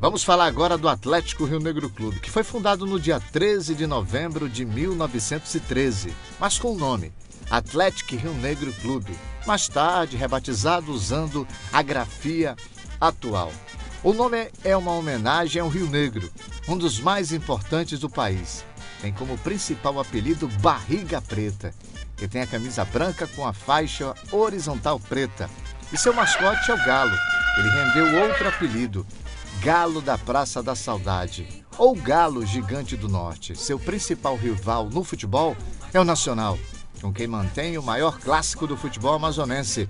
Vamos falar agora do Atlético Rio Negro Clube, que foi fundado no dia 13 de novembro de 1913, mas com o nome Atlético Rio Negro Clube, mais tarde rebatizado usando a grafia atual. O nome é uma homenagem ao Rio Negro, um dos mais importantes do país. Tem como principal apelido Barriga Preta, que tem a camisa branca com a faixa horizontal preta. E seu mascote é o Galo. Ele rendeu outro apelido, Galo da Praça da Saudade, ou Galo Gigante do Norte. Seu principal rival no futebol é o Nacional, com quem mantém o maior clássico do futebol amazonense,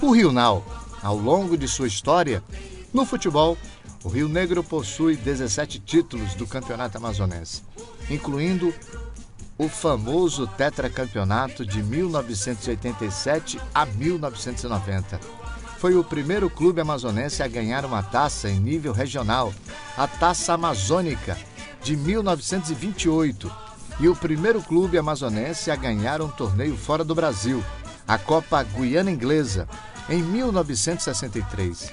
o Rio Nau. Ao longo de sua história, no futebol, o Rio Negro possui 17 títulos do Campeonato Amazonense, incluindo o famoso tetracampeonato de 1987 a 1990 foi o primeiro clube amazonense a ganhar uma taça em nível regional, a Taça Amazônica, de 1928, e o primeiro clube amazonense a ganhar um torneio fora do Brasil, a Copa Guiana Inglesa, em 1963.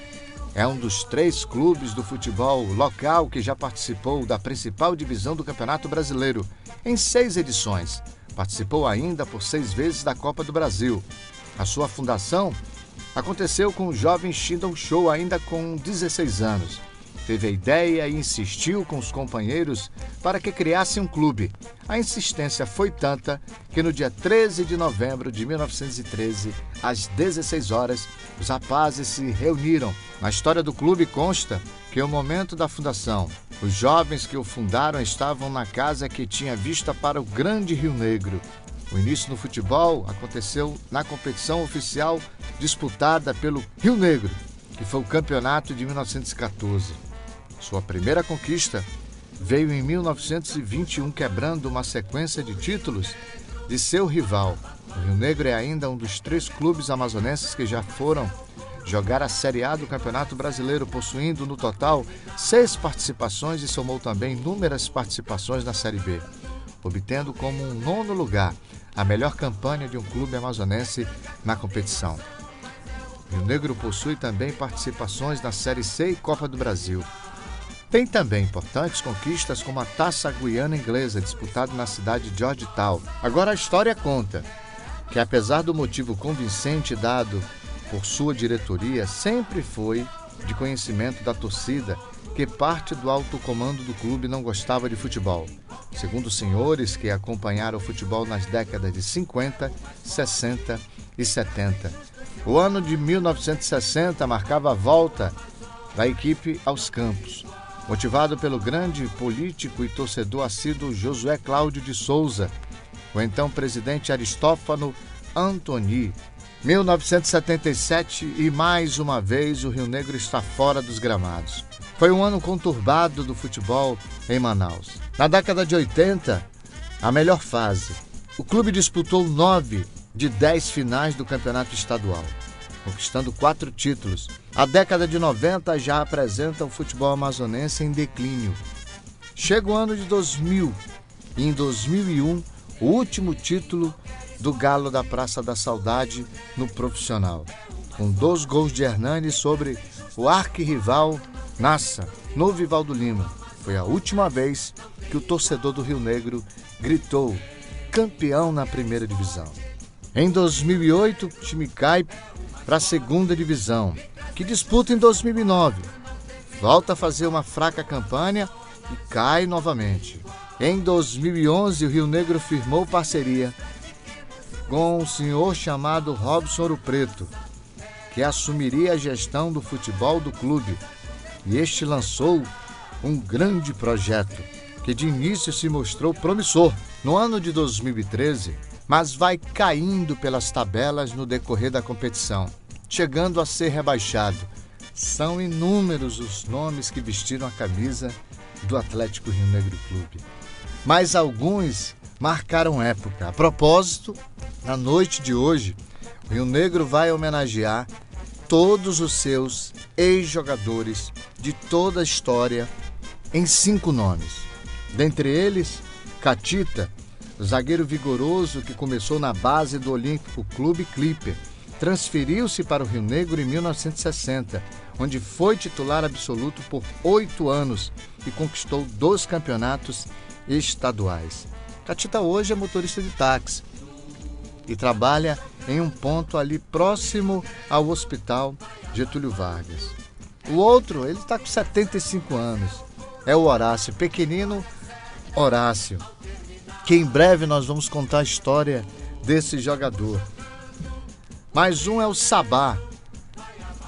É um dos três clubes do futebol local que já participou da principal divisão do Campeonato Brasileiro, em seis edições. Participou ainda por seis vezes da Copa do Brasil. A sua fundação Aconteceu com o jovem Shindon Show ainda com 16 anos. Teve a ideia e insistiu com os companheiros para que criasse um clube. A insistência foi tanta que no dia 13 de novembro de 1913, às 16 horas, os rapazes se reuniram. Na história do clube consta que, no momento da fundação, os jovens que o fundaram estavam na casa que tinha vista para o Grande Rio Negro. O início no futebol aconteceu na competição oficial disputada pelo Rio Negro, que foi o campeonato de 1914. Sua primeira conquista veio em 1921, quebrando uma sequência de títulos de seu rival. O Rio Negro é ainda um dos três clubes amazonenses que já foram jogar a Série A do Campeonato Brasileiro, possuindo no total seis participações e somou também inúmeras participações na Série B, obtendo como um nono lugar a melhor campanha de um clube amazonense na competição. Rio Negro possui também participações na Série C e Copa do Brasil. Tem também importantes conquistas como a Taça Guiana Inglesa, disputada na cidade de Georgetown. Agora a história conta que, apesar do motivo convincente dado por sua diretoria, sempre foi de conhecimento da torcida que parte do alto comando do clube não gostava de futebol segundo senhores que acompanharam o futebol nas décadas de 50, 60 e 70. O ano de 1960 marcava a volta da equipe aos campos, motivado pelo grande político e torcedor assíduo Josué Cláudio de Souza, o então presidente Aristófano Antoni. 1977 e mais uma vez o Rio Negro está fora dos gramados. Foi um ano conturbado do futebol em Manaus. Na década de 80, a melhor fase. O clube disputou nove de dez finais do campeonato estadual, conquistando quatro títulos. A década de 90 já apresenta o futebol amazonense em declínio. Chega o ano de 2000 e em 2001 o último título do Galo da Praça da Saudade no profissional, com dois gols de Hernani sobre o arquirrival Nassa, no Vivaldo Lima. Foi a última vez que o torcedor do Rio Negro gritou campeão na primeira divisão. Em 2008, o time cai para a segunda divisão, que disputa em 2009. Volta a fazer uma fraca campanha e cai novamente. Em 2011, o Rio Negro firmou parceria com um senhor chamado Robson Ouro Preto, que assumiria a gestão do futebol do clube e este lançou um grande projeto que de início se mostrou promissor no ano de 2013, mas vai caindo pelas tabelas no decorrer da competição, chegando a ser rebaixado. São inúmeros os nomes que vestiram a camisa do Atlético Rio Negro Clube, mas alguns marcaram época. A propósito, na noite de hoje, o Rio Negro vai homenagear todos os seus ex-jogadores de toda a história em cinco nomes. Dentre eles, Catita, zagueiro vigoroso que começou na base do Olímpico Clube Clipper, transferiu-se para o Rio Negro em 1960, onde foi titular absoluto por oito anos e conquistou dois campeonatos estaduais. Catita hoje é motorista de táxi e trabalha em um ponto ali próximo ao Hospital Getúlio Vargas. O outro, ele está com 75 anos, é o Horácio, pequenino Horácio, que em breve nós vamos contar a história desse jogador. Mais um é o Sabá,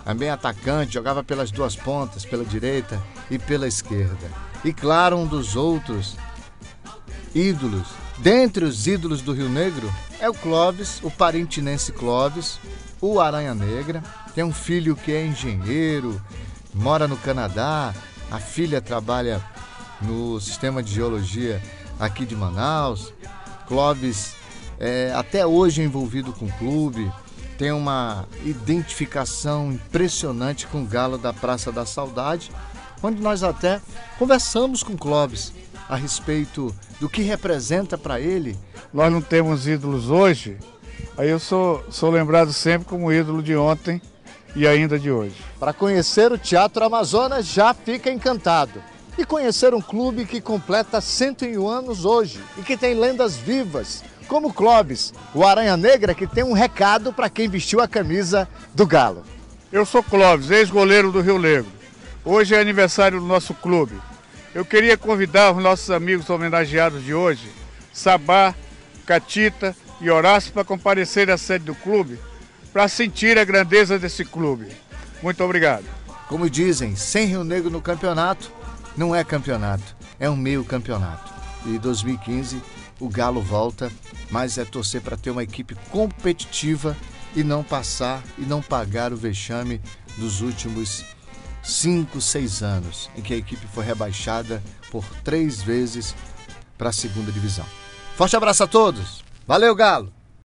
também atacante, jogava pelas duas pontas, pela direita e pela esquerda. E claro, um dos outros ídolos, dentre os ídolos do Rio Negro, é o Clóvis, o parintinense Clóvis, o Aranha Negra. Tem um filho que é engenheiro, mora no Canadá, a filha trabalha no sistema de geologia aqui de Manaus. Clóvis é até hoje envolvido com o clube, tem uma identificação impressionante com o Galo da Praça da Saudade, onde nós até conversamos com Clóvis a respeito do que representa para ele. Nós não temos ídolos hoje, aí eu sou, sou lembrado sempre como ídolo de ontem e ainda de hoje. Para conhecer o Teatro Amazonas já fica encantado. E conhecer um clube que completa 101 anos hoje e que tem lendas vivas, como o Clóvis, o Aranha Negra, que tem um recado para quem vestiu a camisa do Galo. Eu sou Clóvis, ex-goleiro do Rio Negro. Hoje é aniversário do nosso clube. Eu queria convidar os nossos amigos homenageados de hoje, Sabá, Catita e Horácio, para comparecer à sede do clube, para sentir a grandeza desse clube. Muito obrigado. Como dizem, sem Rio Negro no campeonato, não é campeonato, é um meio campeonato. E 2015 o Galo volta, mas é torcer para ter uma equipe competitiva e não passar e não pagar o vexame dos últimos cinco, seis anos, em que a equipe foi rebaixada por três vezes para a segunda divisão. Forte abraço a todos. Valeu, Galo!